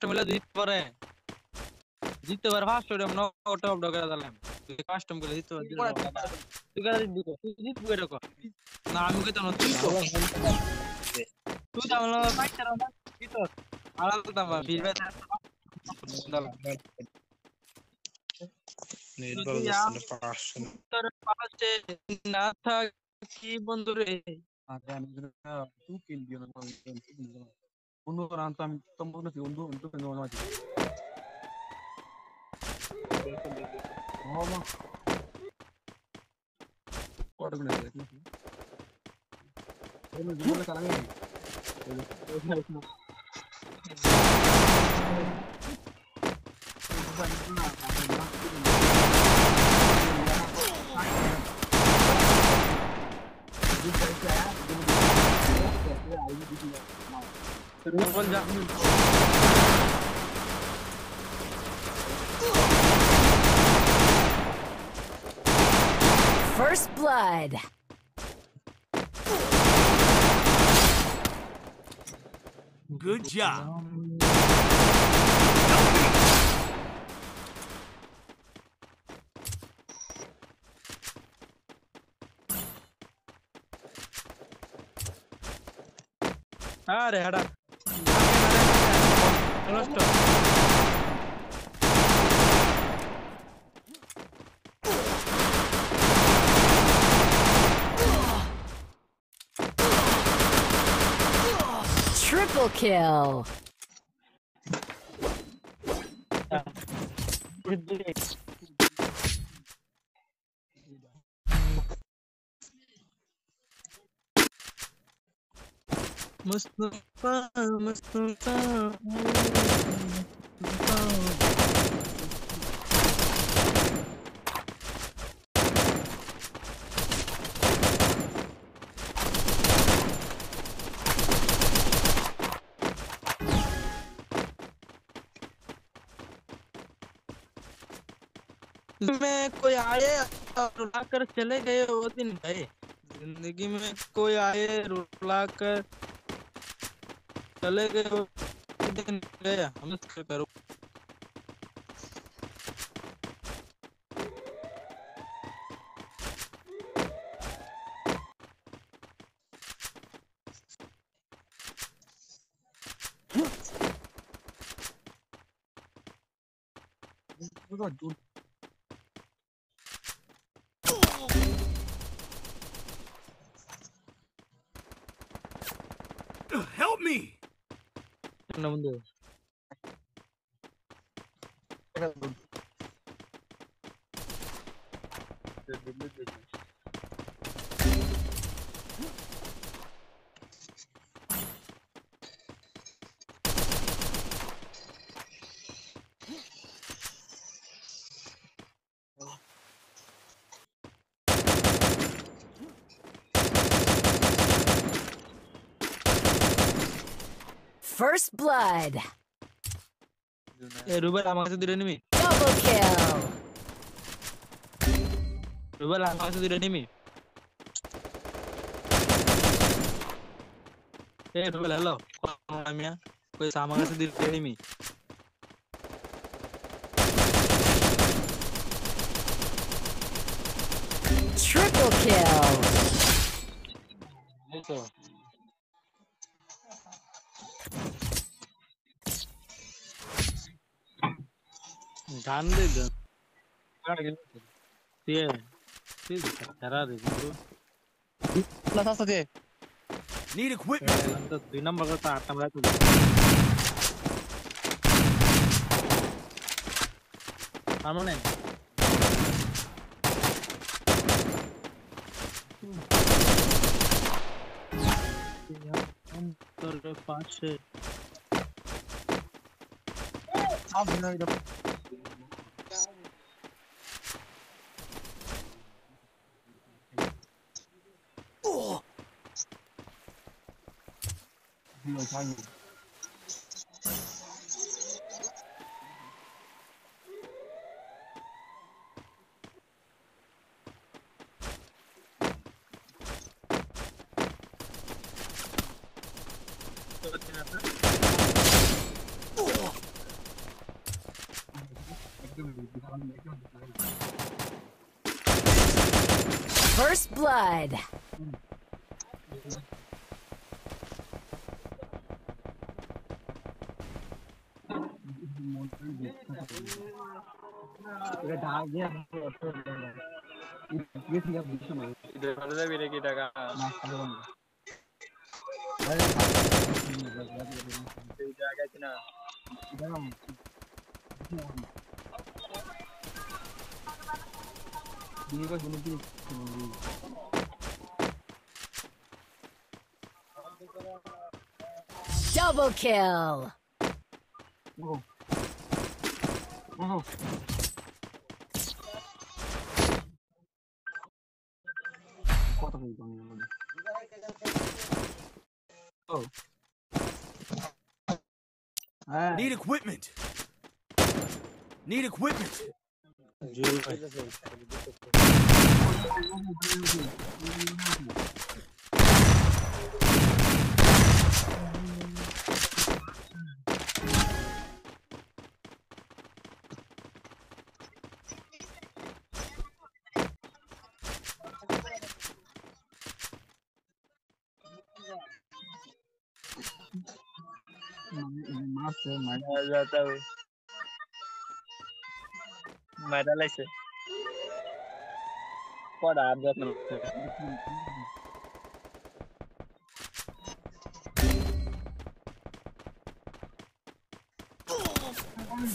কাস্টমগুলো জিততে পারে জিততে পারে ফার্স্ট ওটা আমরা টপ ডগ করে দিলাম। কাস্টমগুলো জিততে পারে তুই করে দিবি তুই জিতবি এটা কর না আমি কইতাম না তুই কর। তুই তো আমার ফাইটার না জিতত আলাদা দাম ফিরবে তোর পাশে না থাকি বন্ধু রে আচ্ছা আমি তুই কিল দিও না। mundur antam tembok nanti undur untuk tembok mati oh bang kok ada guna jelek ini gimana caranya nih Good. Yeah, yeah. First blood. Good job. Ah, they had a Triple kill. Mustafa Mustafa में कोई आए रुला कर चले गए वो दिन गए। ज़िंदगी में कोई आए रुला कर चले गए वो दिन गया हम क्या करो Help না বন্ধু? First blood. এ রুবেল আমার কাছে দুটো নিবি Double kill. রুবেল আমার কাছে দুটো নিবি এ রুবেল হ্যালো আমি কই আমার কাছে দুটো নিবি Triple kill. Channel ఇది Need equipment. ದಿನ ಮಗತ ಆಟ ಮಾಡತು ಸಾಮಾನ್ಯ पाँच छः आप बिना people are talking. First blood. ఇద్దరు వీరికి దీనికి వినిపిస్తుంది Double kill! Whoa. Whoa. hei pangi a. Oh. Ah. Need equipment. Need equipment. Jee.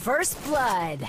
First blood.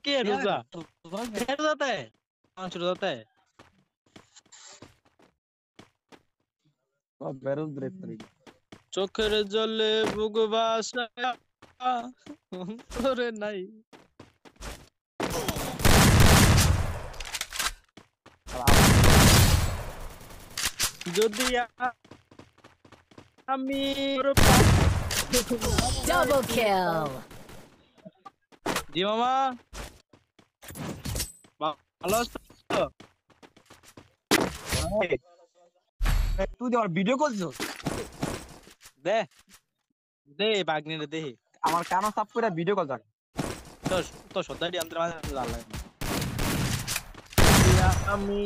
के के रोजा के जाता है पांच जाता है সব বেরোজ ব্রেক করে চোখের জলে বুক বাসা তোরে নাই যদি আ- আমি ওর পা- Double kill. জি মামা ভা- ভালো আছো তো? তুই আমার ভিডিও করছ দে। দে বাগনিরে দে আমার কানো সাপ করে ভিডিও কল যাক তো তো সদাই মাঝে জাল লাগে। আমি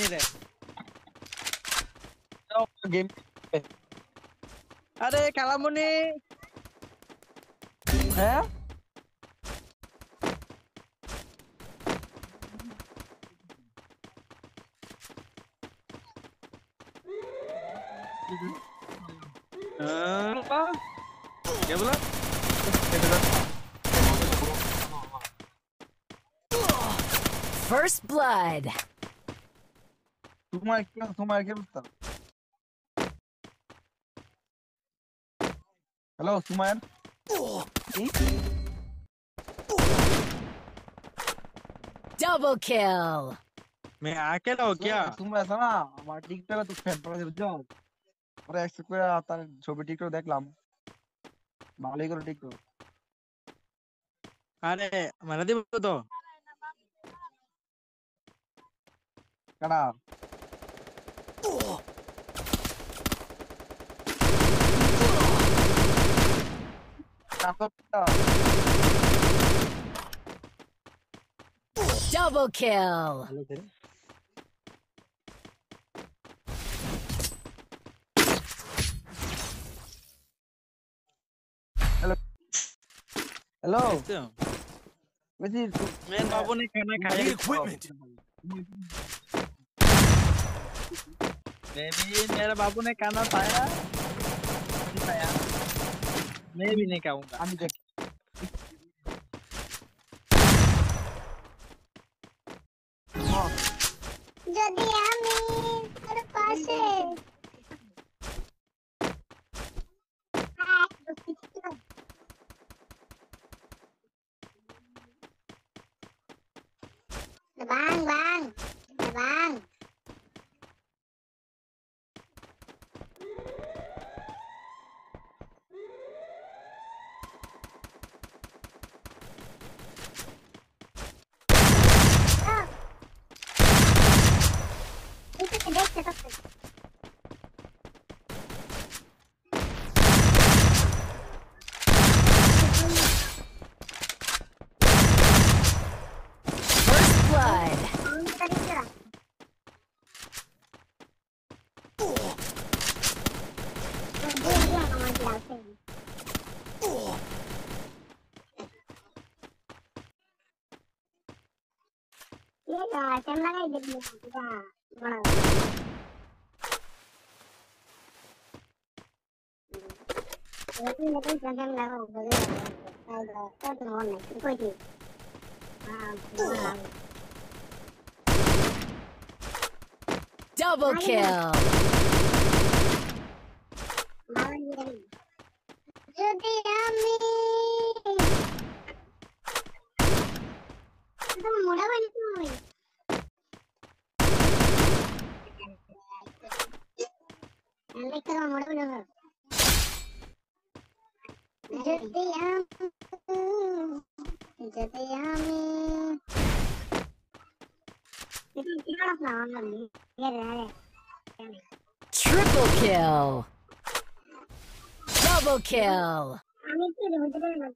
রে রে। game. Eh. Ada kalamu nih. Eh, uh, ya belum? Ya belum. First blood. Hello সুমায়ের Double kill. मैं अकेला हो क्या সুমায় আছে না আমার টিকটকে তো ফ্যান পড়া বুঝছো পরে একসেপ্ট করে তার ছবি টিকটক দেখলাম ভালোই করে টিকটক अरे मला दे तो কাটা Double kill. हेलो हेलो मैं बाबू ने खाना खाया। इक्विपमेंट बेबी मेरा बाबू ने खाना पाया नहीं मैं भी नहीं कहूँगा Double kill. itu tidak lah orang ya ya Triple kill. Double kill. আমি কি হতে পারে না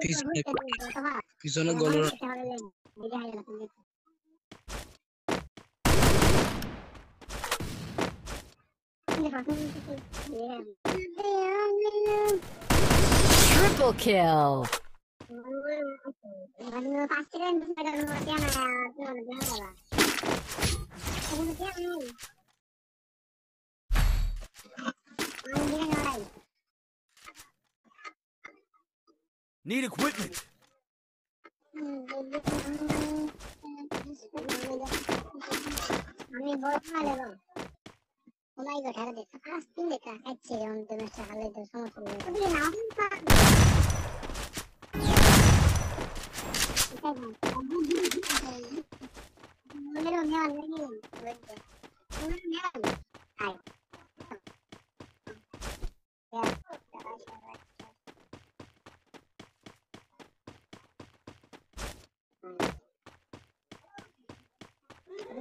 পিছনে- পিছনে পিছনে গলার Triple kill. Need equipment. আমি বলতে পারবো ওলাই গো ঠারে দেখ আজ তিন দেখা খাচ্ছে অন্ত নষ্ট হলে তো সমস্যা নেই তুমি না Neon, neon, neon. Neon, Hai. Ya,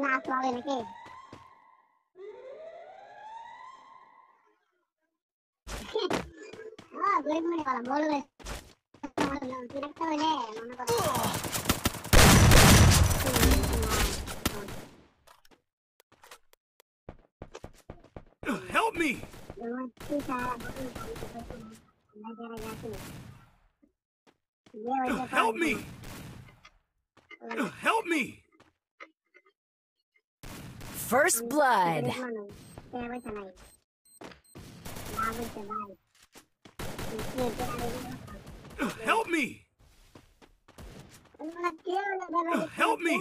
Nah, selalu ini. Oh, gue mau nih kalau mau lu. Tidak tahu deh, mana kok. Help me! Help me! Help me! First blood. Help me! Help me!